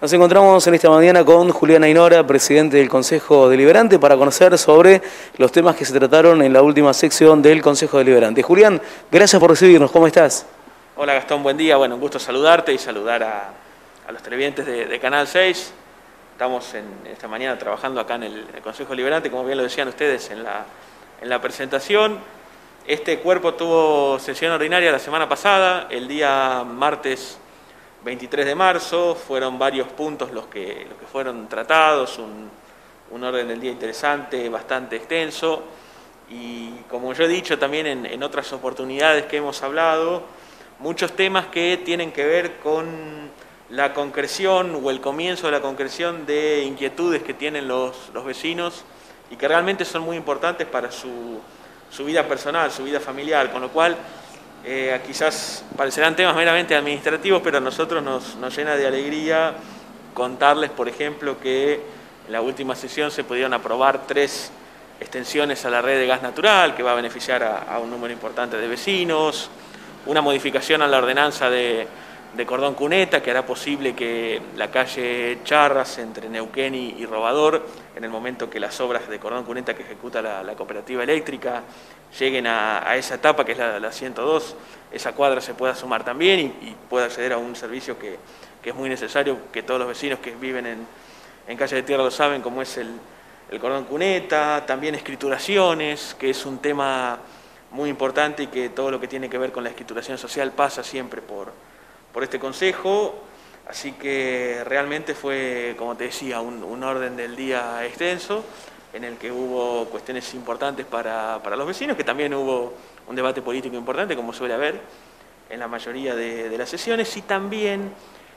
Nos encontramos en esta mañana con Julián Ainora, presidente del Consejo Deliberante, para conocer sobre los temas que se trataron en la última sección del Consejo Deliberante. Julián, gracias por recibirnos, ¿cómo estás? Hola Gastón, buen día, bueno, un gusto saludarte y saludar a, los televidentes de, Canal 6. Estamos en esta mañana trabajando acá en el, Consejo Deliberante, como bien lo decían ustedes en la, en la presentación. Este cuerpo tuvo sesión ordinaria la semana pasada, el día martes 23 de marzo, fueron varios puntos los que, los que fueron tratados, un, orden del día interesante, bastante extenso, y como yo he dicho también en, otras oportunidades que hemos hablado, muchos temas que tienen que ver con la concreción o el comienzo de la concreción de inquietudes que tienen los, los vecinos y que realmente son muy importantes para su, su vida personal, su vida familiar, con lo cual eh, quizás parecerán temas meramente administrativos, pero a nosotros nos, llena de alegría contarles, por ejemplo, que en la última sesión se pudieron aprobar tres extensiones a la red de gas natural, que va a beneficiar a, un número importante de vecinos, una modificación a la ordenanza de, Cordón Cuneta, que hará posible que la calle Charras entre Neuquén y, Robador, en el momento que las obras de Cordón Cuneta que ejecuta la cooperativa eléctrica lleguen a, esa etapa que es la, 102, esa cuadra se pueda sumar también y, pueda acceder a un servicio que, es muy necesario, que todos los vecinos que viven en, Calle de Tierra lo saben, como es el, cordón cuneta, también escrituraciones, que es un tema muy importante y que todo lo que tiene que ver con la escrituración social pasa siempre por, por este consejo. Así que realmente fue, como te decía, un orden del día extenso en el que hubo cuestiones importantes para, los vecinos, que también hubo un debate político importante, como suele haber en la mayoría de, las sesiones, y también,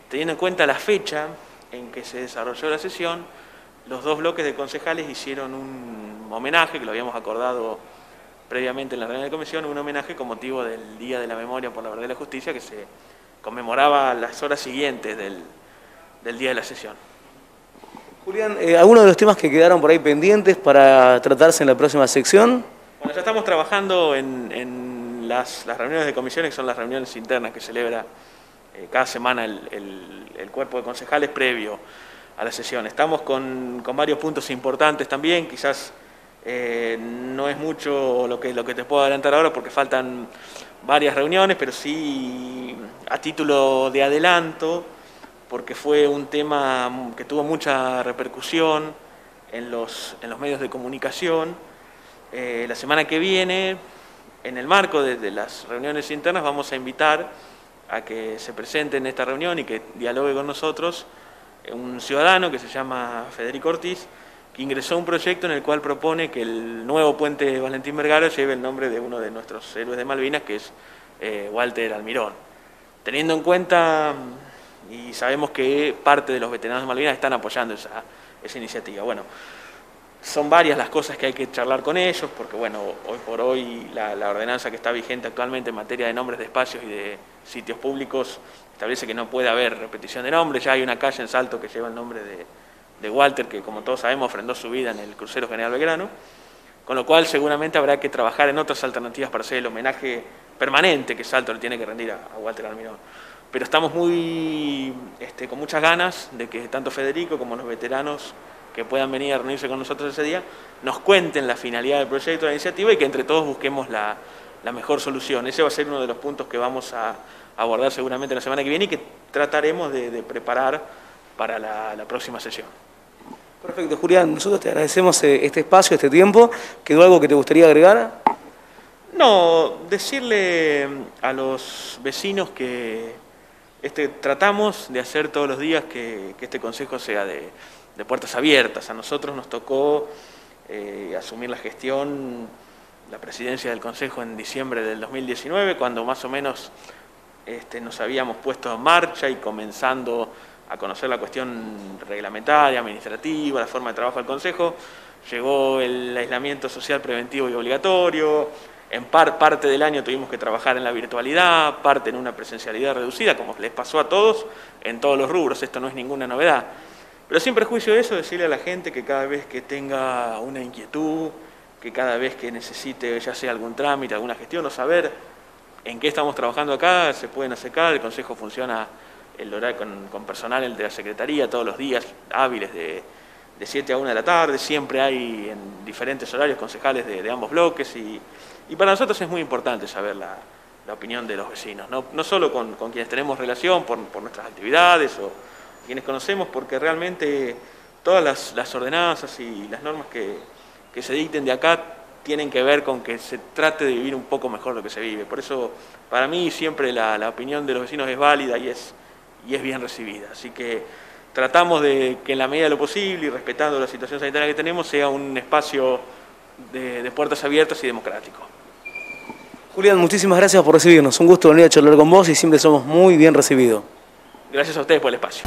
teniendo en cuenta la fecha en que se desarrolló la sesión, los dos bloques de concejales hicieron un homenaje, que lo habíamos acordado previamente en la reunión de comisión, un homenaje con motivo del Día de la Memoria por la Verdad y la Justicia, que se conmemoraba las horas siguientes del día de la sesión. Julián, eh, ¿algunos de los temas que quedaron por ahí pendientes para tratarse en la próxima sección? Bueno, ya estamos trabajando en, las, reuniones de comisiones, que son las reuniones internas que celebra eh, cada semana el, cuerpo de concejales previo a la sesión. Estamos con, varios puntos importantes también, quizás eh, no es mucho lo que, lo que te puedo adelantar ahora porque faltan varias reuniones, pero sí a título de adelanto porque fue un tema que tuvo mucha repercusión en los, en los medios de comunicación. Eh, la semana que viene, en el marco de, las reuniones internas, vamos a invitar a que se presente en esta reunión y que dialogue con nosotros un ciudadano que se llama Federico Ortiz, ingresó un proyecto en el cual propone que el nuevo puente Valentín Vergara lleve el nombre de uno de nuestros héroes de Malvinas, que es eh, Walter Almirón. Teniendo en cuenta y sabemos que parte de los veteranos de Malvinas están apoyando esa, iniciativa. Bueno, son varias las cosas que hay que charlar con ellos, porque bueno, hoy por hoy la, ordenanza que está vigente actualmente en materia de nombres de espacios y de sitios públicos establece que no puede haber repetición de nombres, ya hay una calle en Salto que lleva el nombre de, de Walter, que como todos sabemos ofrendó su vida en el crucero General Belgrano, con lo cual seguramente habrá que trabajar en otras alternativas para hacer el homenaje permanente que Salto le tiene que rendir a, Walter Almirón pero estamos muy, este, con muchas ganas de que tanto Federico como los veteranos que puedan venir a reunirse con nosotros ese día nos cuenten la finalidad del proyecto, de la iniciativa y que entre todos busquemos la, mejor solución. Ese va a ser uno de los puntos que vamos a abordar seguramente la semana que viene y que trataremos de, preparar para la, próxima sesión. Perfecto, Julián, nosotros te agradecemos eh, este espacio, este tiempo. ¿Quedó algo que te gustaría agregar? No, decirle a los vecinos que este, tratamos de hacer todos los días que, este consejo sea de, puertas abiertas. A nosotros nos tocó eh, asumir la gestión, la presidencia del consejo en diciembre del 2019, cuando más o menos este, nos habíamos puesto en marcha y comenzando a conocer la cuestión reglamentaria, administrativa, la forma de trabajo del consejo. Llegó el aislamiento social preventivo y obligatorio, en parte del año tuvimos que trabajar en la virtualidad, parte en una presencialidad reducida, como les pasó a todos en todos los rubros, esto no es ninguna novedad. Pero sin prejuicio de eso, decirle a la gente que cada vez que tenga una inquietud, que cada vez que necesite ya sea algún trámite, alguna gestión o saber en qué estamos trabajando acá, se pueden acercar, el Consejo funciona el horario con, personal de la Secretaría todos los días hábiles de, de 7 a 1 de la tarde, siempre hay en diferentes horarios concejales de, ambos bloques y, para nosotros es muy importante saber la, opinión de los vecinos, no, no solo con, quienes tenemos relación por, nuestras actividades o quienes conocemos, porque realmente todas las, ordenanzas y las normas que, se dicten de acá tienen que ver con que se trate de vivir un poco mejor lo que se vive. Por eso, para mí siempre la, la opinión de los vecinos es válida y es, y es bien recibida. Así que tratamos de que en la medida de lo posible y respetando la situación sanitaria que tenemos sea un espacio de, puertas abiertas y democrático. Julián, muchísimas gracias por recibirnos. Un gusto venir a charlar con vos y siempre somos muy bien recibidos. Gracias a ustedes por el espacio.